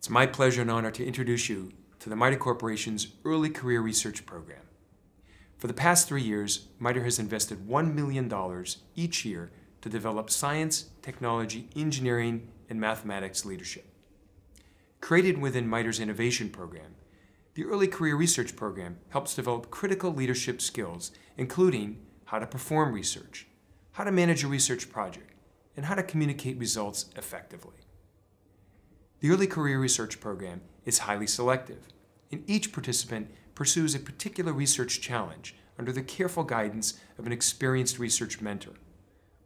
It's my pleasure and honor to introduce you to the MITRE Corporation's Early Career Research Program. For the past three years, MITRE has invested $1 million each year to develop science, technology, engineering, and mathematics leadership. Created within MITRE's innovation program, the Early Career Research Program helps develop critical leadership skills, including how to perform research, how to manage a research project, and how to communicate results effectively. The Early Career Research Program is highly selective, and each participant pursues a particular research challenge under the careful guidance of an experienced research mentor,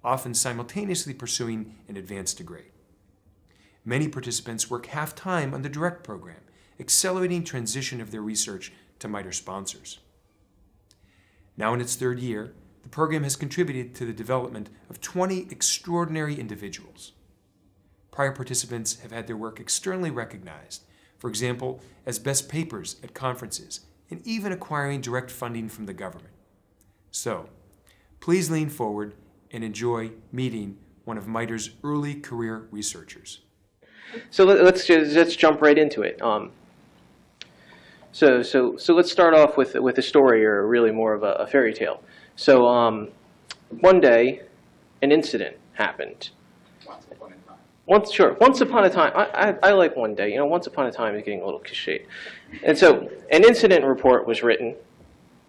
often simultaneously pursuing an advanced degree. Many participants work half-time on the direct program, accelerating transition of their research to MITRE sponsors. Now in its third year, the program has contributed to the development of 20 extraordinary individuals. Prior participants have had their work externally recognized, for example, as best papers at conferences, and even acquiring direct funding from the government. So, please lean forward and enjoy meeting one of MITRE's early career researchers. So let, us just let's jump right into it. Um, so so so let's start off with with a story, or really more of a, a fairy tale. So um, one day, an incident happened. Once upon a time. Once, sure. Once upon a time, I, I, I like one day. You know, once upon a time is getting a little cliched. And so, an incident report was written.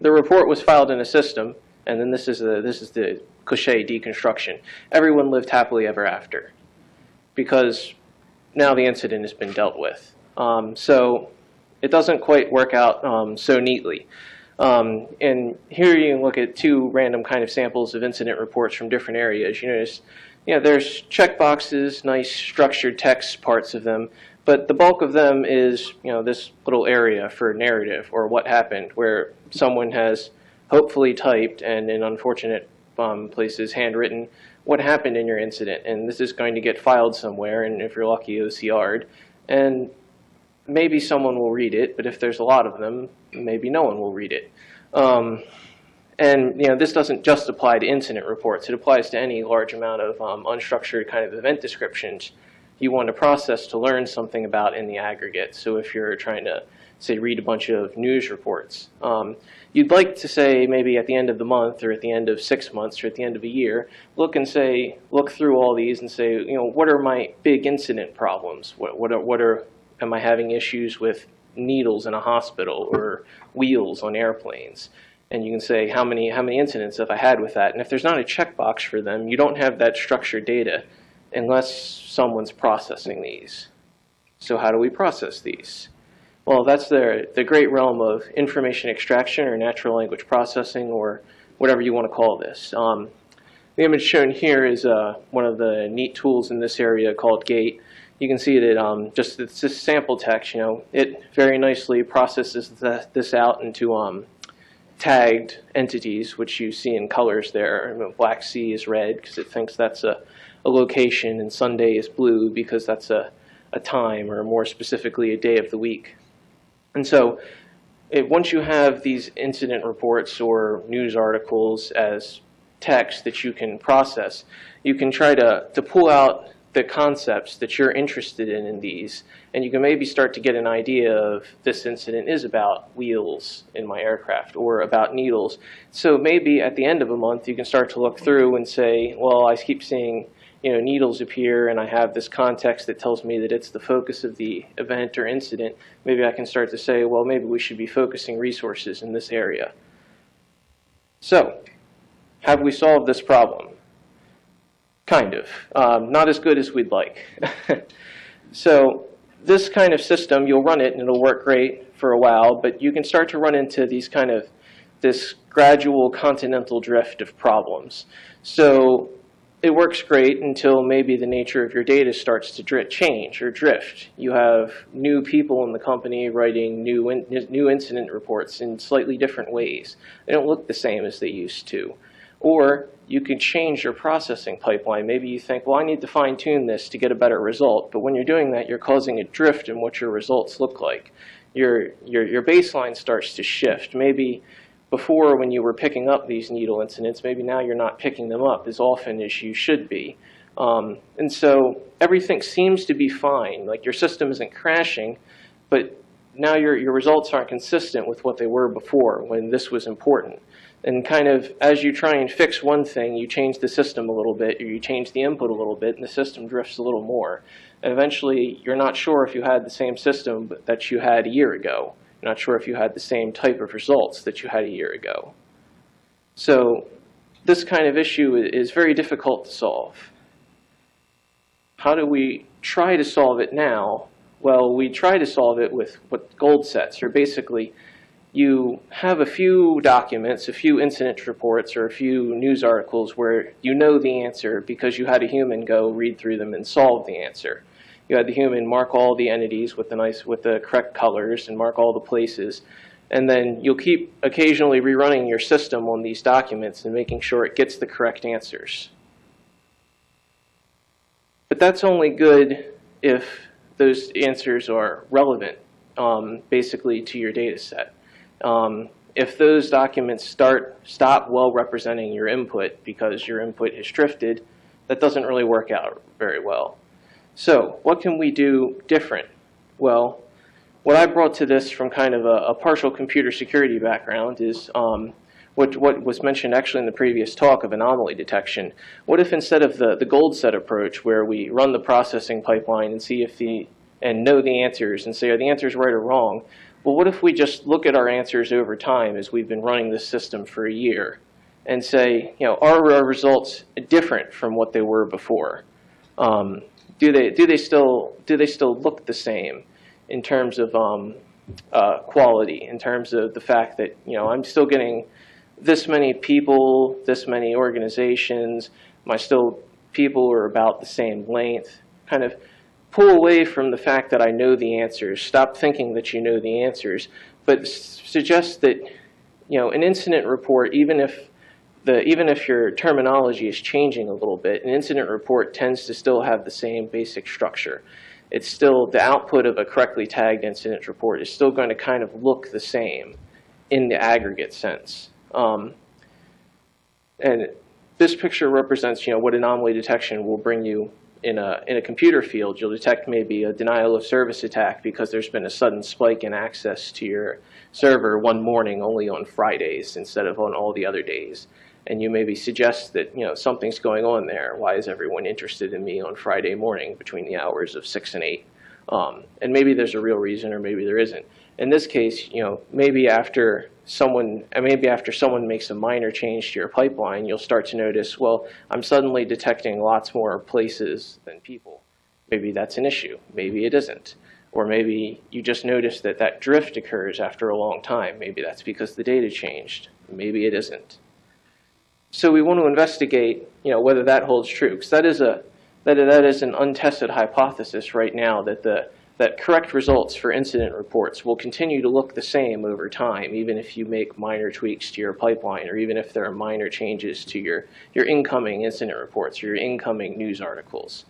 The report was filed in a system, and then this is the this is the cliche deconstruction. Everyone lived happily ever after, because now the incident has been dealt with. Um, so, it doesn't quite work out um, so neatly. Um, and here you can look at two random kind of samples of incident reports from different areas. You notice, you know, there's check boxes, nice structured text parts of them, but the bulk of them is, you know, this little area for narrative or what happened, where someone has hopefully typed and in unfortunate um, places handwritten what happened in your incident. And this is going to get filed somewhere, and if you're lucky, OCR'd. And maybe someone will read it, but if there's a lot of them, maybe no one will read it. Um, and you know, this doesn't just apply to incident reports. It applies to any large amount of um, unstructured kind of event descriptions you want to process to learn something about in the aggregate. So if you're trying to, say, read a bunch of news reports, um, you'd like to say maybe at the end of the month or at the end of six months or at the end of a year, look and say, look through all these and say, you know, what are my big incident problems? What, what, are, what are Am I having issues with needles in a hospital or wheels on airplanes? And you can say, how many, how many incidents have I had with that? And if there's not a checkbox for them, you don't have that structured data unless someone's processing these. So how do we process these? Well, that's the, the great realm of information extraction or natural language processing or whatever you want to call this. Um, the image shown here is uh, one of the neat tools in this area called GATE you can see that um, just it's just sample text, you know, it very nicely processes the, this out into um, tagged entities, which you see in colors there. Black Sea is red because it thinks that's a, a location, and Sunday is blue because that's a, a time, or more specifically, a day of the week. And so it, once you have these incident reports or news articles as text that you can process, you can try to, to pull out the concepts that you're interested in in these, and you can maybe start to get an idea of this incident is about wheels in my aircraft or about needles. So maybe at the end of a month you can start to look through and say, well, I keep seeing you know, needles appear and I have this context that tells me that it's the focus of the event or incident. Maybe I can start to say, well, maybe we should be focusing resources in this area. So, have we solved this problem? Kind of. Um, not as good as we'd like. so this kind of system, you'll run it and it'll work great for a while, but you can start to run into these kind of this gradual continental drift of problems. So it works great until maybe the nature of your data starts to change or drift. You have new people in the company writing new, in new incident reports in slightly different ways. They don't look the same as they used to. Or you could change your processing pipeline. Maybe you think, well, I need to fine tune this to get a better result. But when you're doing that, you're causing a drift in what your results look like. Your, your, your baseline starts to shift. Maybe before when you were picking up these needle incidents, maybe now you're not picking them up as often as you should be. Um, and so everything seems to be fine, like your system isn't crashing, but now your, your results aren't consistent with what they were before when this was important. And kind of as you try and fix one thing, you change the system a little bit, or you change the input a little bit, and the system drifts a little more. And eventually, you're not sure if you had the same system that you had a year ago. You're not sure if you had the same type of results that you had a year ago. So this kind of issue is very difficult to solve. How do we try to solve it now? Well, we try to solve it with what gold sets are basically you have a few documents, a few incident reports, or a few news articles where you know the answer because you had a human go read through them and solve the answer. You had the human mark all the entities with the nice, with the correct colors and mark all the places. And then you'll keep occasionally rerunning your system on these documents and making sure it gets the correct answers. But that's only good if those answers are relevant, um, basically, to your data set. Um, if those documents start stop well representing your input because your input is drifted, that doesn't really work out very well. So what can we do different? Well, what I brought to this from kind of a, a partial computer security background is um, what, what was mentioned actually in the previous talk of anomaly detection. What if instead of the, the gold set approach where we run the processing pipeline and see if the and know the answers and say are the answers right or wrong, well, what if we just look at our answers over time as we've been running this system for a year and say, you know, are our results different from what they were before? Um, do they do they still do they still look the same in terms of um, uh, quality? In terms of the fact that you know I'm still getting this many people, this many organizations. My still people are about the same length. Kind of pull away from the fact that I know the answers. Stop thinking that you know the answers, but suggest that you know an incident report, even if the even if your terminology is changing a little bit, an incident report tends to still have the same basic structure. It's still the output of a correctly tagged incident report is still going to kind of look the same in the aggregate sense. Um, and this picture represents, you know, what anomaly detection will bring you in a, in a computer field, you'll detect maybe a denial of service attack because there's been a sudden spike in access to your server one morning only on Fridays instead of on all the other days. And you maybe suggest that you know something's going on there. Why is everyone interested in me on Friday morning between the hours of 6 and 8? Um, and maybe there's a real reason or maybe there isn't. In this case, you know, maybe after someone, and maybe after someone makes a minor change to your pipeline, you'll start to notice, well, I'm suddenly detecting lots more places than people. Maybe that's an issue. Maybe it isn't. Or maybe you just notice that that drift occurs after a long time. Maybe that's because the data changed. Maybe it isn't. So we want to investigate, you know, whether that holds true, because that is a that that is an untested hypothesis right now that the that correct results for incident reports will continue to look the same over time, even if you make minor tweaks to your pipeline, or even if there are minor changes to your, your incoming incident reports or your incoming news articles.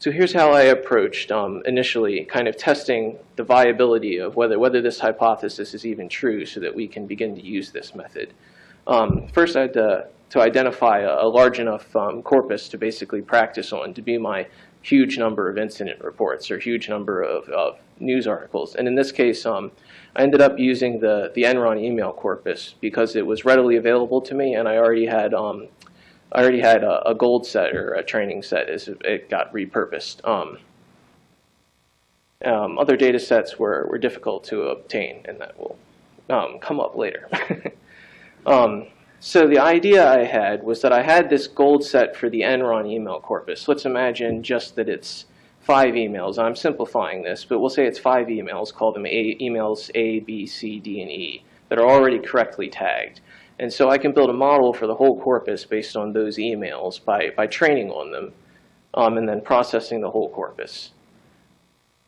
So here's how I approached um, initially kind of testing the viability of whether, whether this hypothesis is even true so that we can begin to use this method. Um, first, I had to, to identify a, a large enough um, corpus to basically practice on to be my huge number of incident reports or huge number of, of news articles. And in this case, um, I ended up using the, the Enron email corpus because it was readily available to me and I already had um, I already had a, a, gold set or a training set as it got repurposed. Um, um other data sets were, were difficult to obtain and that will um, come up later. So the idea I had was that I had this gold set for the Enron email corpus. Let's imagine just that it's five emails. I'm simplifying this, but we'll say it's five emails, call them a, emails A, B, C, D, and E, that are already correctly tagged. And so I can build a model for the whole corpus based on those emails by, by training on them um, and then processing the whole corpus.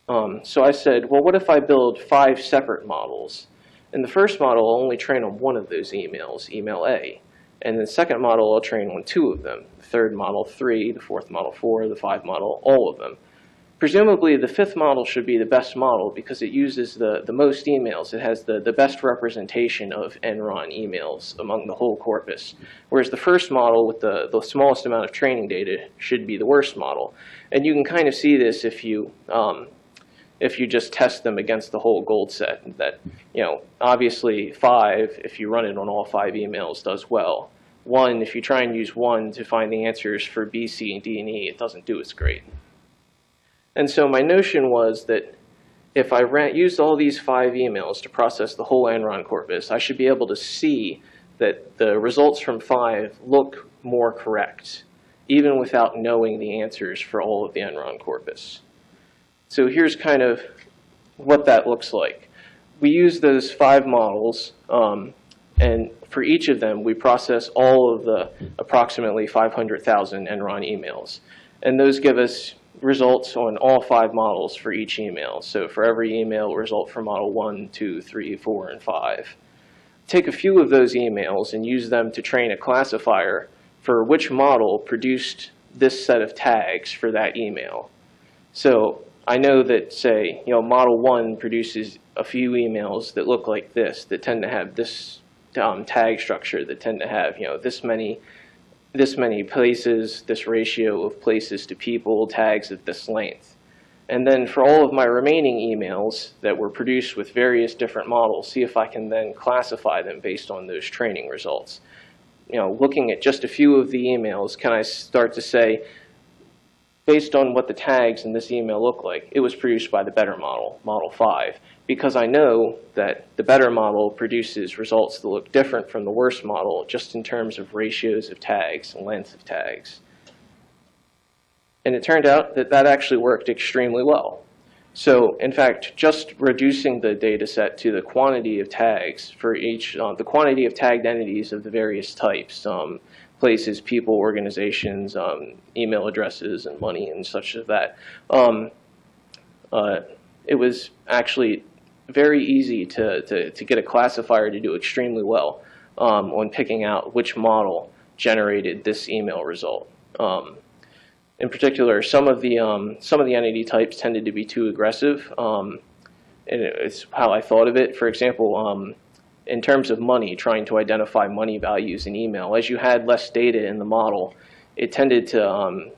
Um, so I said, well, what if I build five separate models? In the first model, I'll only train on one of those emails, email A. And the second model, I'll train on two of them. The third model, three. The fourth model, four. The five model, all of them. presumably the fifth model should be the best model because it uses the, the most emails. It has the, the best representation of Enron emails among the whole corpus. Whereas the first model with the, the smallest amount of training data should be the worst model. And you can kind of see this if you, um, if you just test them against the whole gold set. That, you know, obviously five, if you run it on all five emails, does well. One, if you try and use one to find the answers for B, C, and D, and E, it doesn't do as great. And so my notion was that if I ran, used all these five emails to process the whole Enron corpus, I should be able to see that the results from five look more correct, even without knowing the answers for all of the Enron corpus. So here's kind of what that looks like. We use those five models, um, and for each of them, we process all of the approximately 500,000 Enron emails. And those give us results on all five models for each email. So for every email, result for model one, two, three, four, and 5. Take a few of those emails and use them to train a classifier for which model produced this set of tags for that email. So I know that, say, you know, model 1 produces a few emails that look like this, that tend to have this um, tag structure, that tend to have, you know, this many this many places, this ratio of places to people, tags of this length. And then for all of my remaining emails that were produced with various different models, see if I can then classify them based on those training results. You know, looking at just a few of the emails, can I start to say, based on what the tags in this email look like, it was produced by the better model, model 5 because I know that the better model produces results that look different from the worst model just in terms of ratios of tags and length of tags. And it turned out that that actually worked extremely well. So in fact, just reducing the data set to the quantity of tags for each, uh, the quantity of tagged entities of the various types, um, places, people, organizations, um, email addresses, and money and such as that, um, uh, it was actually very easy to, to, to get a classifier to do extremely well um, on picking out which model generated this email result. Um, in particular, some of the um, some of the entity types tended to be too aggressive, um, and it's how I thought of it. For example, in terms of money, trying to identify money values in email, as you had less data in the model, it tended to um,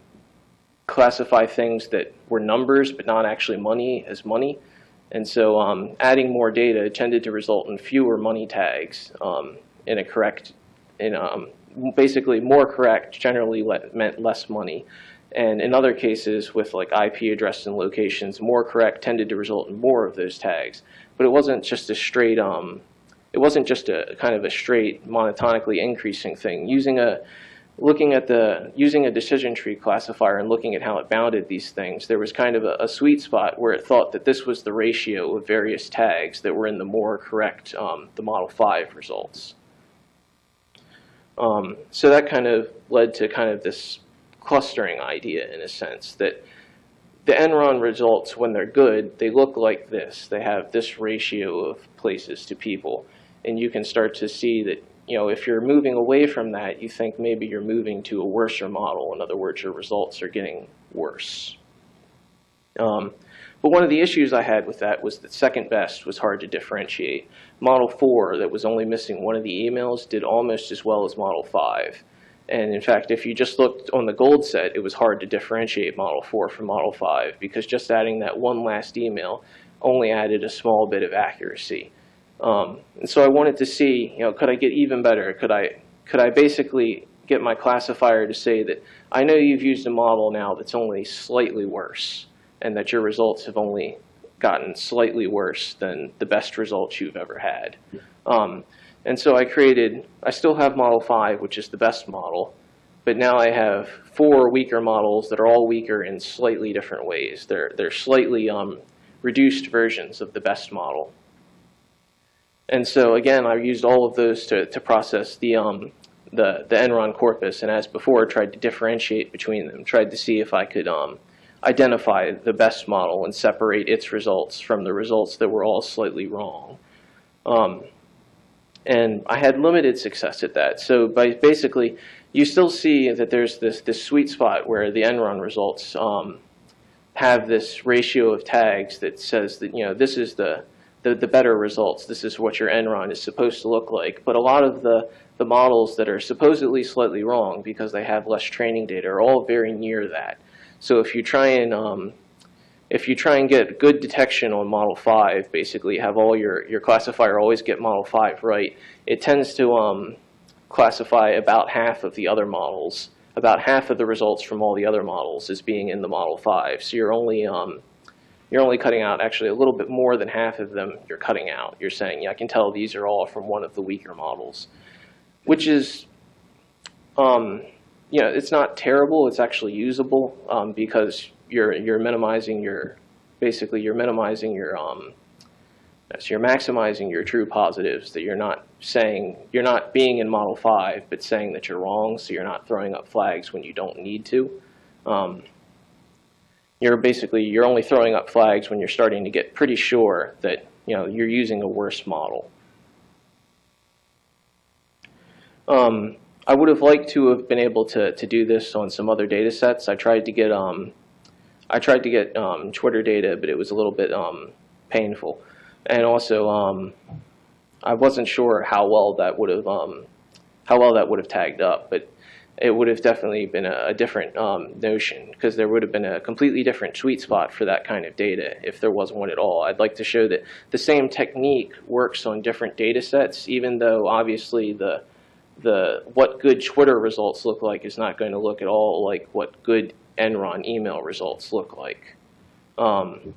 classify things that were numbers but not actually money as money. And so um, adding more data tended to result in fewer money tags um, in a correct, in um, basically more correct generally meant less money. And in other cases with like IP address and locations, more correct tended to result in more of those tags. But it wasn't just a straight, um, it wasn't just a kind of a straight monotonically increasing thing. Using a looking at the, using a decision tree classifier and looking at how it bounded these things, there was kind of a, a sweet spot where it thought that this was the ratio of various tags that were in the more correct, um, the Model 5 results. Um, so that kind of led to kind of this clustering idea in a sense that the Enron results, when they're good, they look like this. They have this ratio of places to people. And you can start to see that you know, if you're moving away from that, you think maybe you're moving to a worser model. In other words, your results are getting worse. Um, but one of the issues I had with that was that second best was hard to differentiate. Model 4, that was only missing one of the emails, did almost as well as Model 5. And in fact, if you just looked on the gold set, it was hard to differentiate Model 4 from Model 5 because just adding that one last email only added a small bit of accuracy. Um, and so I wanted to see, you know, could I get even better? Could I, could I basically get my classifier to say that I know you've used a model now that's only slightly worse and that your results have only gotten slightly worse than the best results you've ever had. Um, and so I created, I still have Model 5, which is the best model, but now I have four weaker models that are all weaker in slightly different ways. They're, they're slightly um, reduced versions of the best model. And so again, I used all of those to, to process the, um, the, the Enron corpus, and as before, tried to differentiate between them, tried to see if I could um, identify the best model and separate its results from the results that were all slightly wrong. Um, and I had limited success at that. So by basically, you still see that there's this, this sweet spot where the Enron results um, have this ratio of tags that says that, you know, this is the, the, the better results. This is what your Enron is supposed to look like. But a lot of the, the models that are supposedly slightly wrong because they have less training data are all very near that. So if you try and um, if you try and get good detection on Model 5, basically have all your, your classifier always get Model 5 right, it tends to um, classify about half of the other models, about half of the results from all the other models as being in the Model 5. So you're only, um, you're only cutting out actually a little bit more than half of them you're cutting out. You're saying, yeah, I can tell these are all from one of the weaker models, which is, um, you know, it's not terrible. It's actually usable um, because you're you're minimizing your basically you're minimizing your um, so you're maximizing your true positives that you're not saying you're not being in model 5 but saying that you're wrong so you're not throwing up flags when you don't need to um, you're basically you're only throwing up flags when you're starting to get pretty sure that you know you're using a worse model um, I would have liked to have been able to, to do this on some other data sets. I tried to get um, I tried to get um, Twitter data, but it was a little bit um, painful. And also, um, I wasn't sure how well that would have um, how well that would have tagged up, but it would have definitely been a, a different um, notion because there would have been a completely different sweet spot for that kind of data if there wasn't one at all. I'd like to show that the same technique works on different data sets, even though obviously the the what good Twitter results look like is not going to look at all like what good Enron email results look like. Um,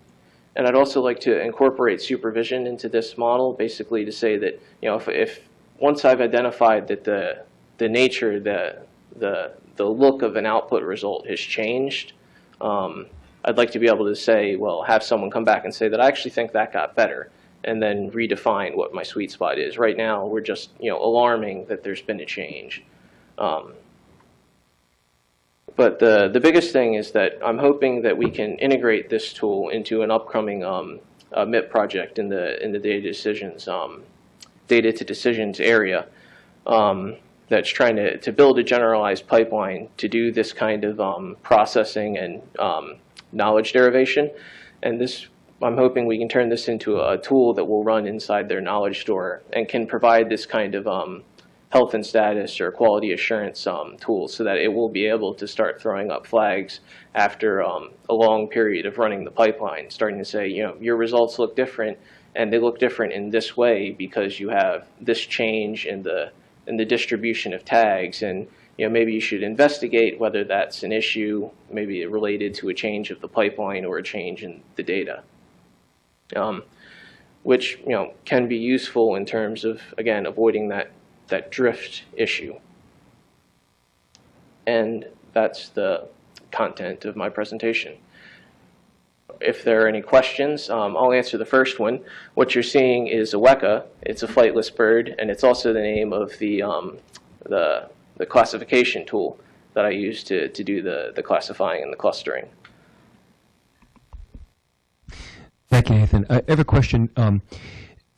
and I'd also like to incorporate supervision into this model, basically to say that, you know, if, if once I've identified that the, the nature, the, the, the look of an output result has changed, um, I'd like to be able to say, well, have someone come back and say that I actually think that got better, and then redefine what my sweet spot is. Right now, we're just, you know, alarming that there's been a change. Um, but the, the biggest thing is that I'm hoping that we can integrate this tool into an upcoming um, uh, MIP project in the in the data decisions um, data to decisions area um, that's trying to, to build a generalized pipeline to do this kind of um, processing and um, knowledge derivation. And this, I'm hoping we can turn this into a tool that will run inside their knowledge store and can provide this kind of um, health and status or quality assurance um, tools so that it will be able to start throwing up flags after um, a long period of running the pipeline, starting to say, you know, your results look different and they look different in this way because you have this change in the in the distribution of tags and you know maybe you should investigate whether that's an issue maybe related to a change of the pipeline or a change in the data um, which you know can be useful in terms of again avoiding that that drift issue. And that's the content of my presentation. If there are any questions, um, I'll answer the first one. What you're seeing is a weka. It's a flightless bird, and it's also the name of the, um, the, the classification tool that I use to, to do the, the classifying and the clustering. Thank you, Nathan. I have a question. Um,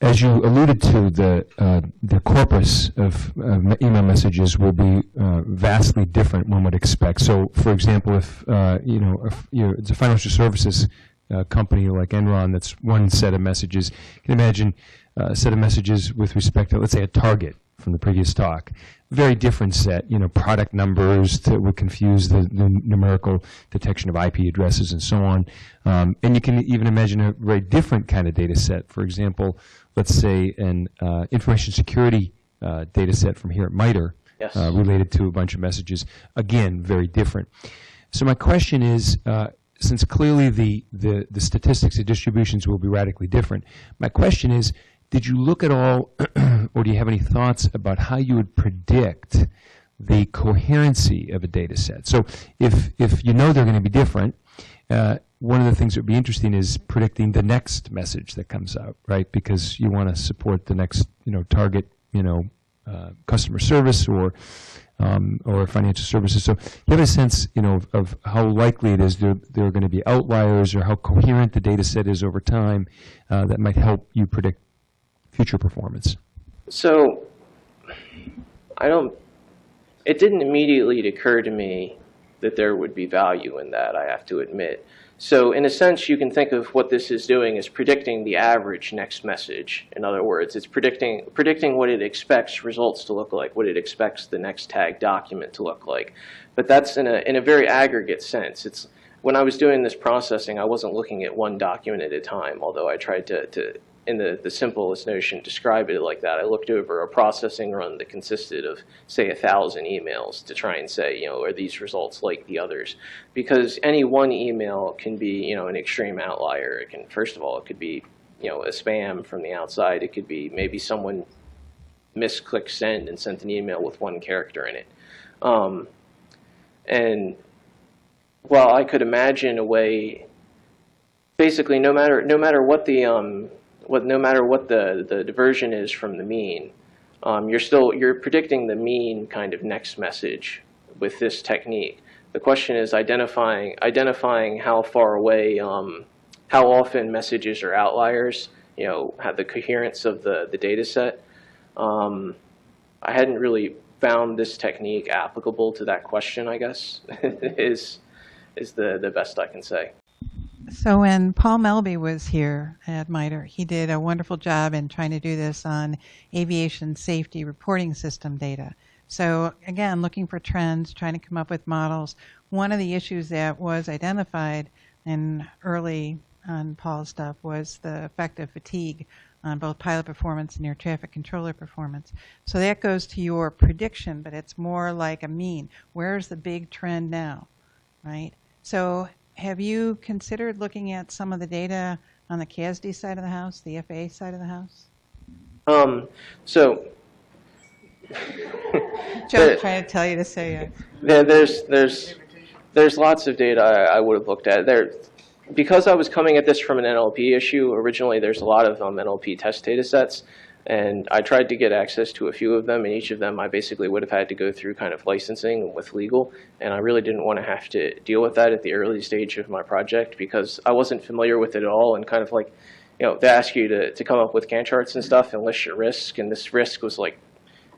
as you alluded to, the uh, the corpus of uh, email messages will be uh, vastly different one would expect. So, for example, if uh, you know if you it's a financial services uh, company like Enron that's one set of messages, you can imagine uh, a set of messages with respect to let's say a target from the previous talk. Very different set, you know, product numbers that would confuse the, the numerical detection of IP addresses and so on. Um, and you can even imagine a very different kind of data set. For example, let's say an uh, information security uh, data set from here at MITRE yes. uh, related to a bunch of messages. Again, very different. So my question is, uh, since clearly the, the, the statistics, the distributions will be radically different, my question is, did you look at all, or do you have any thoughts about how you would predict the coherency of a data set? So if, if you know they're going to be different, uh, one of the things that would be interesting is predicting the next message that comes out, right? Because you want to support the next, you know, target, you know, uh, customer service or um, or financial services. So you have a sense, you know, of, of how likely it is there, there are going to be outliers or how coherent the data set is over time uh, that might help you predict future performance? So, I don't, it didn't immediately occur to me that there would be value in that, I have to admit. So in a sense, you can think of what this is doing is predicting the average next message. In other words, it's predicting, predicting what it expects results to look like, what it expects the next tag document to look like. But that's in a, in a very aggregate sense. It's, when I was doing this processing, I wasn't looking at one document at a time, although I tried to, to in the, the simplest notion, describe it like that. I looked over a processing run that consisted of, say, a thousand emails to try and say, you know, are these results like the others? Because any one email can be, you know, an extreme outlier. It can, first of all, it could be, you know, a spam from the outside. It could be maybe someone misclicked send and sent an email with one character in it. Um, and while I could imagine a way, basically, no matter no matter what the um, what no matter what the the diversion is from the mean, um, you're still you're predicting the mean kind of next message with this technique. The question is identifying identifying how far away, um, how often messages are outliers. You know, have the coherence of the the data set. Um, I hadn't really found this technique applicable to that question. I guess is is the the best I can say. So when Paul Melby was here at MITRE, he did a wonderful job in trying to do this on aviation safety reporting system data. So again, looking for trends, trying to come up with models. One of the issues that was identified in early on Paul's stuff was the effect of fatigue on both pilot performance and air traffic controller performance. So that goes to your prediction, but it's more like a mean. Where's the big trend now, right? So have you considered looking at some of the data on the CAASD side of the house, the FAA side of the house? Um, so Joe's trying to tell you to say it. there, there's there's there's lots of data I, I would have looked at there. Because I was coming at this from an NLP issue originally, there's a lot of um, NLP test data sets, and I tried to get access to a few of them, and each of them I basically would have had to go through kind of licensing with legal, and I really didn't want to have to deal with that at the early stage of my project because I wasn't familiar with it at all, and kind of like, you know, they ask you to, to come up with Gantt charts and stuff and list your risk, and this risk was like,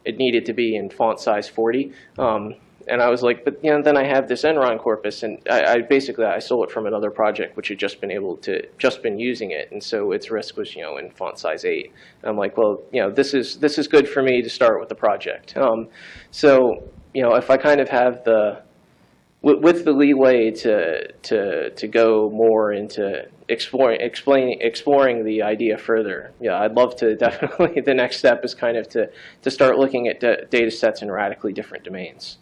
it needed to be in font size 40. Um, and I was like, but you know, then I have this Enron corpus, and I, I, basically I stole it from another project which had just been able to just been using it, and so its risk was you know in font size eight. And I'm like, well, you know, this is this is good for me to start with the project. Um, so you know, if I kind of have the with, the leeway to to to go more into exploring explaining exploring the idea further. Yeah, I'd love to definitely. The next step is kind of to to start looking at data sets in radically different domains.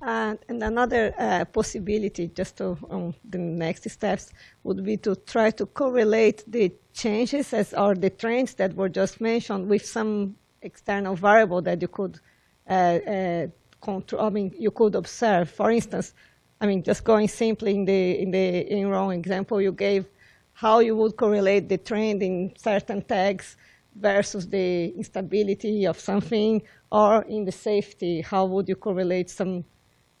Uh, and another uh, possibility, just to, um, the next steps, would be to try to correlate the changes as or the trends that were just mentioned with some external variable that you could uh, uh control. I mean, you could observe. For instance, I mean, just going simply in the in the Enron example you gave, how you would correlate the trend in certain tags versus the instability of something, or in the safety, how would you correlate some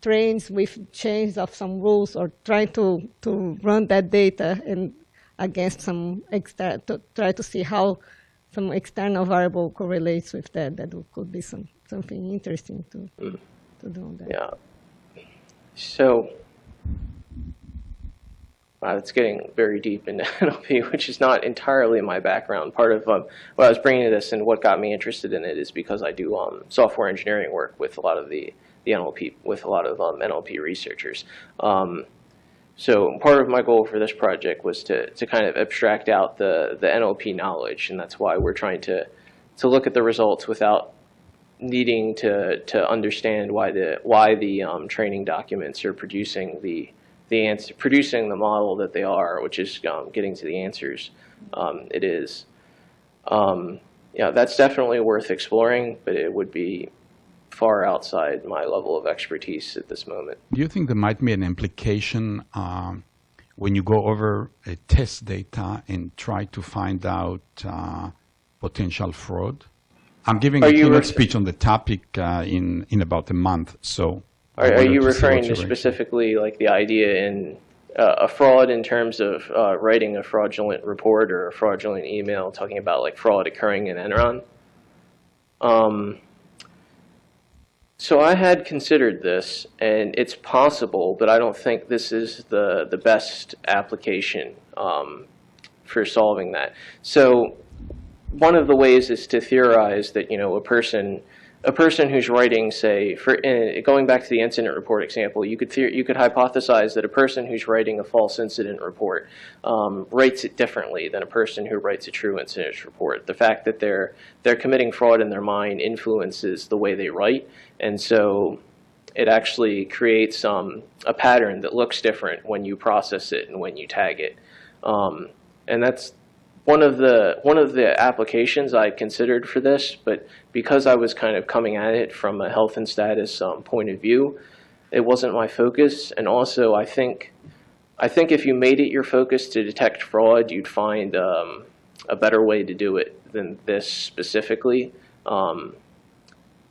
trains with change of some rules or try to, to run that data and against some external, to try to see how some external variable correlates with that. That could be some something interesting to, to do on that. Yeah. So, wow, it's getting very deep into NLP, which is not entirely my background. Part of um, what I was bringing to this and what got me interested in it is because I do um, software engineering work with a lot of the the NLP with a lot of um, NLP researchers. Um, so part of my goal for this project was to, to kind of abstract out the, the NLP knowledge, and that's why we're trying to, to look at the results without needing to, to understand why the, why the um, training documents are producing the, the answer, producing the model that they are, which is um, getting to the answers um, it is. Um, yeah, that's definitely worth exploring, but it would be far outside my level of expertise at this moment. Do you think there might be an implication um, when you go over a test data and try to find out uh, potential fraud? I'm giving are a keynote speech on the topic uh, in in about a month, so. Are, are you referring to specifically like the idea in uh, a fraud in terms of uh, writing a fraudulent report or a fraudulent email, talking about like fraud occurring in Enron? Um, So I had considered this, and it's possible, but I don't think this is the, the best application um, for solving that. So one of the ways is to theorize that, you know, a person a person who's writing, say, for uh, going back to the incident report example, you could you could hypothesize that a person who's writing a false incident report um, writes it differently than a person who writes a true incident report. The fact that they're they're committing fraud in their mind influences the way they write, and so it actually creates um, a pattern that looks different when you process it and when you tag it. Um, and that's one of the one of the applications I considered for this, but because I was kind of coming at it from a health and status um, point of view, it wasn't my focus. And also, I think I think if you made it your focus to detect fraud, you'd find um, a better way to do it than this specifically. Um,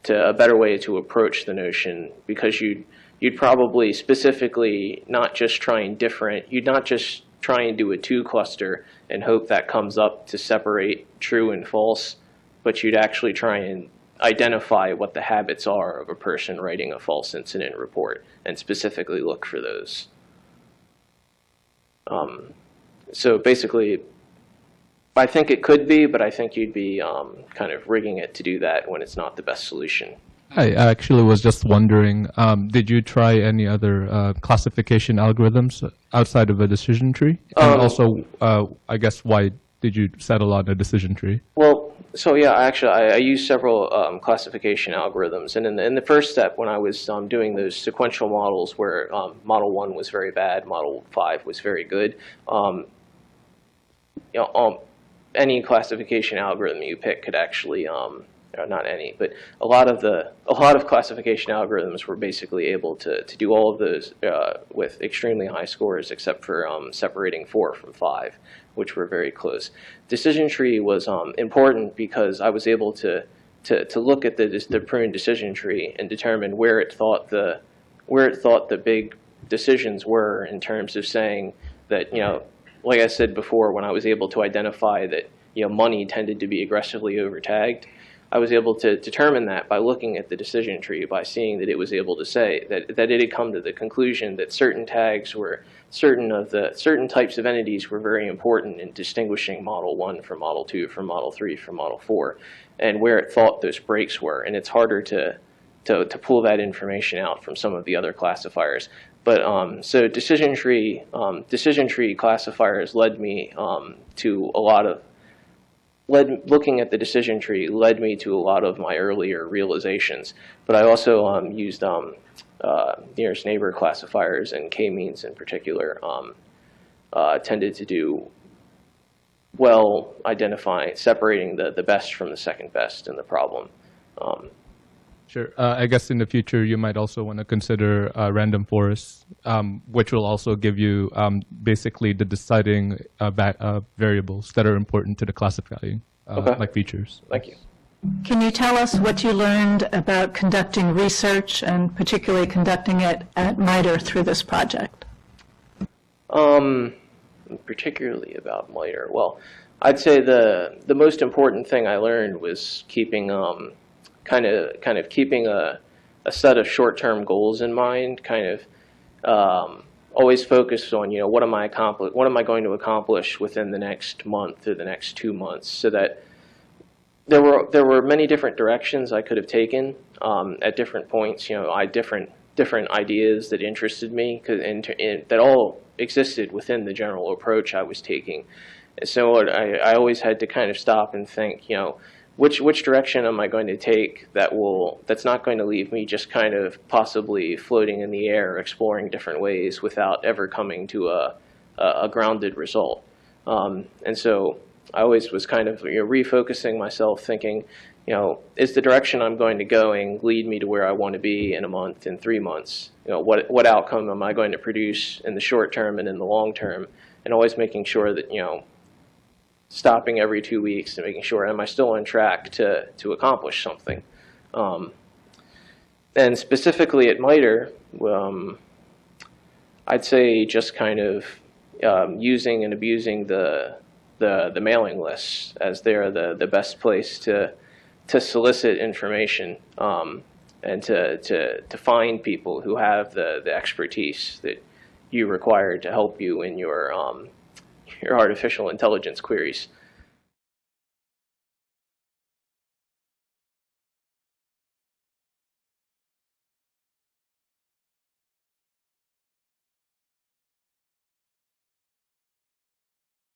to a better way to approach the notion because you'd you'd probably specifically not just try and different you'd not just try and do a two cluster and hope that comes up to separate true and false, but you'd actually try and identify what the habits are of a person writing a false incident report and specifically look for those. Um, so basically, I think it could be, but I think you'd be um, kind of rigging it to do that when it's not the best solution. I actually was just wondering, um, did you try any other uh, classification algorithms outside of a decision tree? And Um, also, uh, I guess, why did you settle on a decision tree? Well, so yeah, actually, I, I used several um, classification algorithms, and in the, in the first step, when I was um, doing those sequential models, where um, Model One was very bad, Model Five was very good, um, you know, um, any classification algorithm you pick could actually um, not any, but a lot of the a lot of classification algorithms were basically able to, to do all of those uh, with extremely high scores, except for um, separating four from five, which were very close. Decision tree was um, important because I was able to to, to look at the the prune decision tree and determine where it thought the where it thought the big decisions were in terms of saying that you know, like I said before, when I was able to identify that you know money tended to be aggressively overtagged I was able to determine that by looking at the decision tree, by seeing that it was able to say that, that it had come to the conclusion that certain tags were certain of the certain types of entities were very important in distinguishing Model 1 from Model 2 from Model 3 from Model 4 and where it thought those breaks were. And it's harder to, to, to pull that information out from some of the other classifiers. But um, so decision tree, um, decision tree classifiers led me um, to a lot of led looking at the decision tree led me to a lot of my earlier realizations. But I also um, used um, uh, nearest neighbor classifiers and k-means in particular um, uh, tended to do well identifying, separating the, the best from the second best in the problem. Sure. Uh, I guess in the future you might also want to consider uh, random forests, um, which will also give you um, basically the deciding uh, va- uh, variables that are important to the classifying, uh, Okay. like features. thank you. Can you tell us what you learned about conducting research and particularly conducting it at MITRE through this project? Um, particularly about MITRE. Well, I'd say the the most important thing I learned was keeping um, kind of kind of keeping a a set of short-term goals in mind. Kind of um, always focused on you know what am I accomplish what am I going to accomplish within the next month or the next two months, so that there were there were many different directions I could have taken um, at different points. You know, I different different ideas that interested me, and, and that all existed within the general approach I was taking. And so I, I always had to kind of stop and think, you know, which which direction am I going to take that will that's not going to leave me just kind of possibly floating in the air, exploring different ways without ever coming to a a, a grounded result. Um, and so I always was kind of you know, refocusing myself, thinking, you know, is the direction I'm going to go going lead me to where I want to be in a month, in three months? You know, what what outcome am I going to produce in the short term and in the long term? And always making sure that you know, stopping every two weeks and making sure am I still on track to to accomplish something. Um, and specifically at MITRE, um, I'd say just kind of um, using and abusing the the the mailing lists as they're the the best place to to solicit information. Um, and to, to, to find people who have the, the expertise that you require to help you in your, um, your artificial intelligence queries.